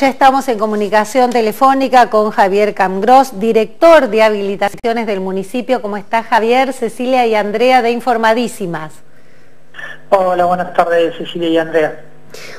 Ya estamos en comunicación telefónica con Javier Camgros, director de habilitaciones del municipio. ¿Cómo está Javier, Cecilia y Andrea de Informadísimas? Hola, buenas tardes Cecilia y Andrea.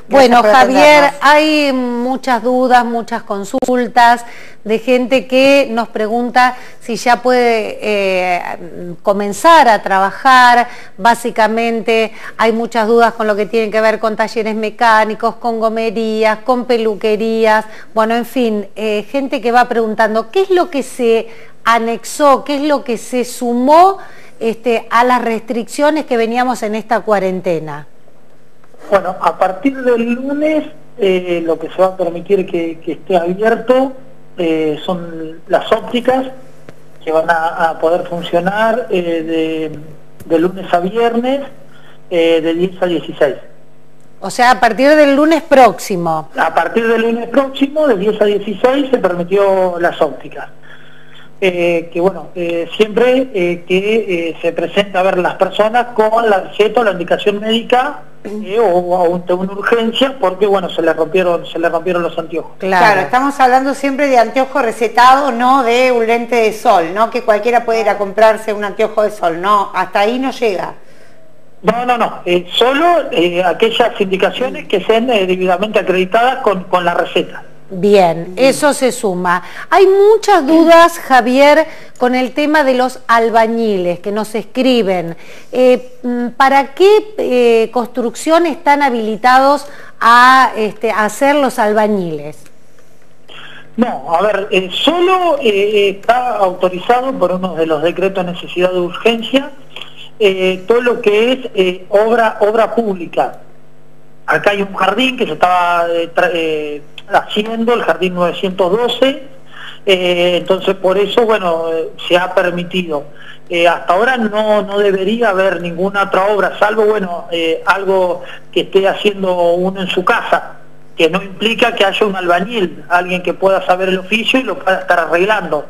Bueno, Javier, hay muchas dudas, muchas consultas de gente que nos pregunta si ya puede eh, comenzar a trabajar. Básicamente hay muchas dudas con lo que tiene que ver con talleres mecánicos, con gomerías, con peluquerías. Bueno, en fin, eh, gente que va preguntando qué es lo que se anexó, qué es lo que se sumó este, a las restricciones que veníamos en esta cuarentena. Bueno, a partir del lunes eh, lo que se va a permitir que, esté abierto eh, son las ópticas que van a, poder funcionar eh, de, lunes a viernes de 10 a 16. O sea, a partir del lunes próximo. A partir del lunes próximo, de 10 a 16, se permitió las ópticas. que bueno, siempre que se presenta a ver las personas con la receta o la indicación médica o, una urgencia porque bueno se le rompieron se le rompieron los anteojos. Claro. estamos hablando siempre de anteojo recetado no de un lente de sol no que cualquiera puede ir a comprarse un anteojo de sol no hasta ahí no llega. No no no eh, solo eh, aquellas indicaciones que sean eh, debidamente acreditadas con, con la receta Bien, eso se suma. Hay muchas dudas, Javier, con el tema de los albañiles que nos escriben. Eh, mm, ¿Para qué eh, construcción están habilitados a, este, hacer los albañiles? No, a ver, eh, solo está autorizado por uno de los decretos de necesidad de urgencia todo lo que es obra, obra pública. Acá hay un jardín que se estaba haciendo, el Jardín 912, eh, entonces por eso, bueno, eh, se ha permitido. Eh, hasta ahora no, no debería haber ninguna otra obra, salvo, bueno, algo que esté haciendo uno en su casa, que no implica que haya un albañil, alguien que pueda saber el oficio y lo pueda estar arreglando.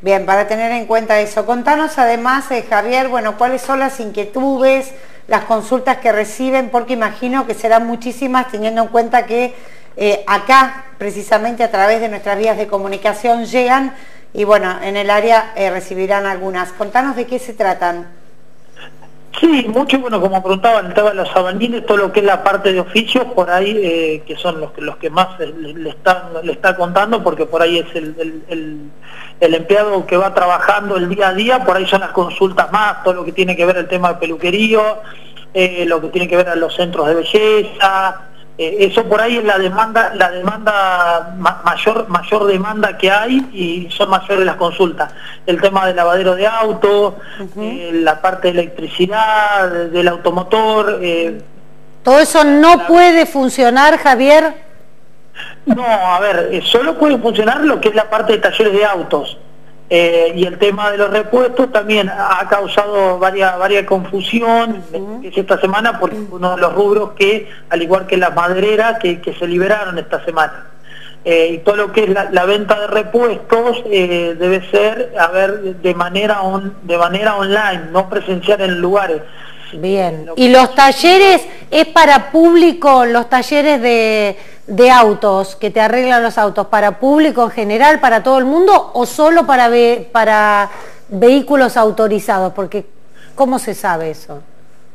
Bien, para tener en cuenta eso, contanos además, Javier, bueno, cuáles son las inquietudes, las consultas que reciben, porque imagino que serán muchísimas teniendo en cuenta que eh, acá, precisamente a través de nuestras vías de comunicación, llegan y bueno, en el área eh, recibirán algunas. Contanos de qué se tratan. Sí, mucho, bueno, como preguntaban, de los abandones, todo lo que es la parte de oficios, por ahí, eh, que son los, los que más le, están, le está contando, porque por ahí es el, el, empleado que va trabajando el día a día, por ahí son las consultas más, todo lo que tiene que ver el tema de peluquerío, lo que tiene que ver a los centros de belleza, eh, eso por ahí es la demanda, la demanda mayor, mayor demanda que hay y son mayores las consultas. El tema del lavadero de auto, eh, la parte de electricidad, del automotor. Eh, ¿Todo eso no puede funcionar, Javier? No, a ver, solo puede funcionar lo que es la parte de talleres de autos. Eh, y el tema de los repuestos también ha causado varias, varias confusión esta semana porque uno de los rubros que, al igual que las madereras, que, se liberaron esta semana. Eh, y todo lo que es la, venta de repuestos eh, debe ser a ver de manera de manera online, no presencial en lugares. Bien. ¿Y los talleres es para público, los talleres de de autos que te arreglan los autos para público en general, para todo el mundo o solo para, para vehículos autorizados? Porque ¿cómo se sabe eso?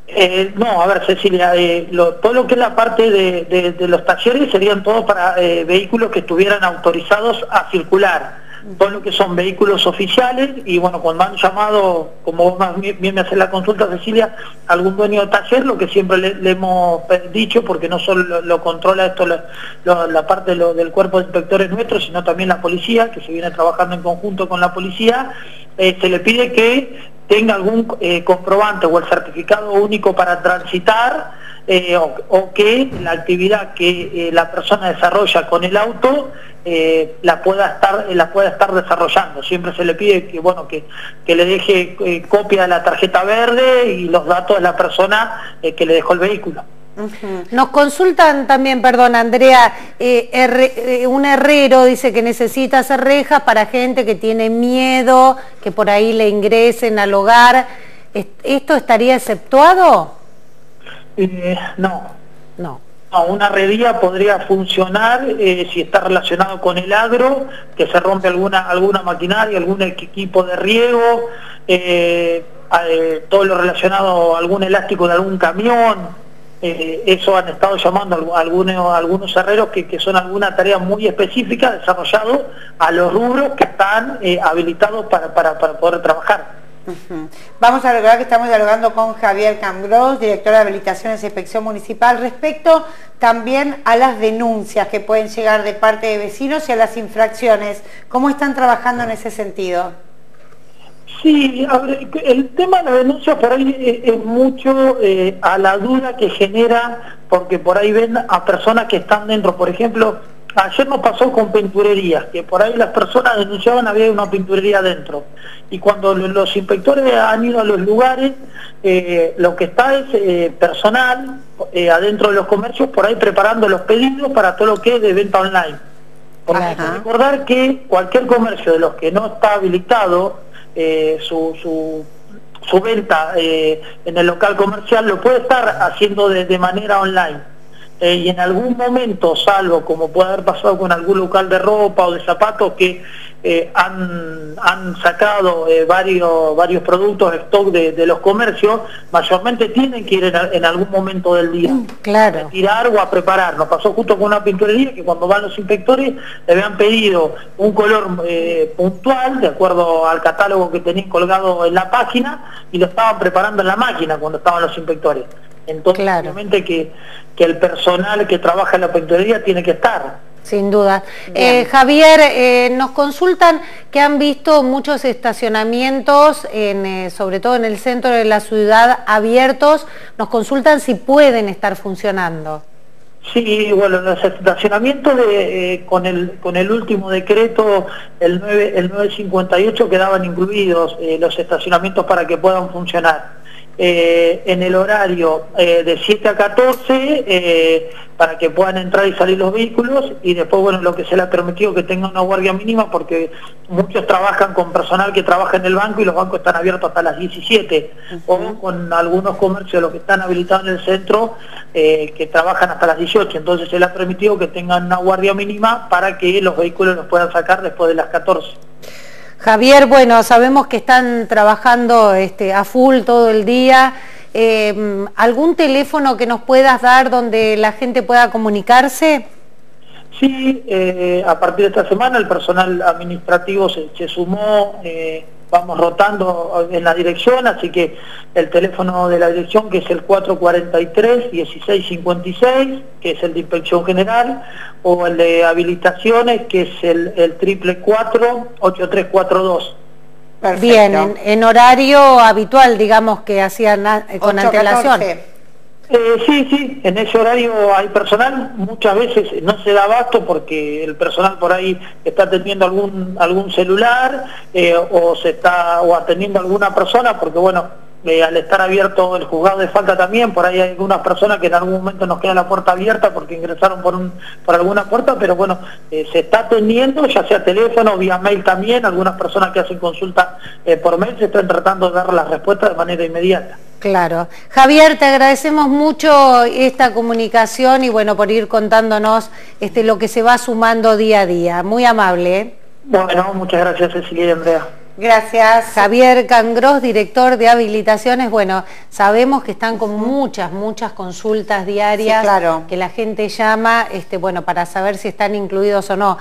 Eh, no, a ver Cecilia, eh, todo lo que es la parte de, los talleres serían todos para eh, vehículos que estuvieran autorizados a circular todo lo que son vehículos oficiales y bueno, cuando han llamado, como vos bien me haces la consulta Cecilia, algún dueño de taller, lo que siempre le, hemos dicho, porque no solo lo, controla esto la parte del cuerpo de inspectores nuestros, sino también la policía, que se viene trabajando en conjunto con la policía, se le pide que tenga algún eh, comprobante o el certificado único para transitar, eh, o, que la actividad que la persona desarrolla con el auto eh, la pueda estar la pueda estar desarrollando siempre se le pide que bueno que, que le deje eh, copia de la tarjeta verde y los datos de la persona eh, que le dejó el vehículo Nos consultan también, perdón Andrea, un herrero dice que necesita hacer rejas para gente que tiene miedo, que por ahí le ingresen al hogar. ¿Esto estaría exceptuado? No. No. una redía podría funcionar eh, si está relacionado con el agro, que se rompe alguna, alguna maquinaria, algún equipo de riego, eh, eh, todo lo relacionado, algún elástico de algún camión, eso han estado llamando algunos, algunos herreros que, son alguna tarea muy específica desarrollado a los rubros que están habilitados para, para poder trabajar. Vamos a recordar que estamos dialogando con Javier Cambros, director de Habilitaciones e Inspección Municipal, respecto también a las denuncias que pueden llegar de parte de vecinos y a las infracciones. ¿Cómo están trabajando en ese sentido? Sí, el tema de la denuncia por ahí es mucho eh, a la duda que genera, porque por ahí ven a personas que están dentro, por ejemplo, Ayer nos pasó con pinturerías, que por ahí las personas denunciaban había una pinturería adentro. Y cuando los inspectores han ido a los lugares, eh, lo que está es eh, personal eh, adentro de los comercios, por ahí preparando los pedidos para todo lo que es de venta online. Porque hay que recordar que cualquier comercio de los que no está habilitado, su, su, su, venta en el local comercial lo puede estar haciendo de manera online eh, y en algún momento, salvo como puede haber pasado con algún local de ropa o de zapatos que eh, han, sacado eh, varios, varios productos de stock de, los comercios, mayormente tienen que ir en, algún momento del día. Mm, claro. A tirar o a preparar. Nos pasó justo con una pinturería que cuando van los inspectores le habían pedido un color puntual, de acuerdo al catálogo que tenían colgado en la página, y lo estaban preparando en la máquina cuando estaban los inspectores. Entonces, obviamente que, que, el personal que trabaja en la pinturería tiene que estar. Sin duda. Eh, Javier, eh, nos consultan que han visto muchos estacionamientos, en, eh, sobre todo en el centro de la ciudad, abiertos. Nos consultan si pueden estar funcionando. Sí, bueno, los estacionamientos de, con, el, con el último decreto, el, 9, el 958, quedaban incluidos los estacionamientos para que puedan funcionar. Eh, en el horario eh, de 7 a 14 eh, para que puedan entrar y salir los vehículos y después bueno lo que se le ha permitido que tenga una guardia mínima porque muchos trabajan con personal que trabaja en el banco y los bancos están abiertos hasta las 17 o con algunos comercios los que están habilitados en el centro que trabajan hasta las 18 entonces se le ha permitido que tengan una guardia mínima para que los vehículos los puedan sacar después de las 14 Javier, bueno, sabemos que están trabajando este, a full todo el día. Eh, ¿Algún teléfono que nos puedas dar donde la gente pueda comunicarse? Sí, eh, a partir de esta semana el personal administrativo se, sumó. Eh, vamos rotando en la dirección, así que el teléfono de la dirección que es el 443-1656, que es el de inspección general, o el de habilitaciones, que es el, el triple 8342. Bien, en, horario habitual, digamos, que hacían eh, con antelación. Eh, sí, sí, en ese horario hay personal, muchas veces no se da abasto porque el personal por ahí está atendiendo algún, algún celular eh, o se está o atendiendo alguna persona porque bueno, eh, al estar abierto el juzgado de falta también, por ahí hay algunas personas que en algún momento nos queda la puerta abierta porque ingresaron por, un, por alguna puerta, pero bueno, se está atendiendo, ya sea teléfono, vía mail también, algunas personas que hacen consulta por mail se están tratando de dar las respuestas de manera inmediata. Claro. Javier, te agradecemos mucho esta comunicación y bueno, por ir contándonos este, lo que se va sumando día a día. Muy amable. ¿eh? Bueno, muchas gracias Cecilia y Andrea. Gracias. Javier Cangros, director de habilitaciones. Bueno, sabemos que están con muchas, muchas consultas diarias, que la gente llama, este, bueno, para saber si están incluidos o no.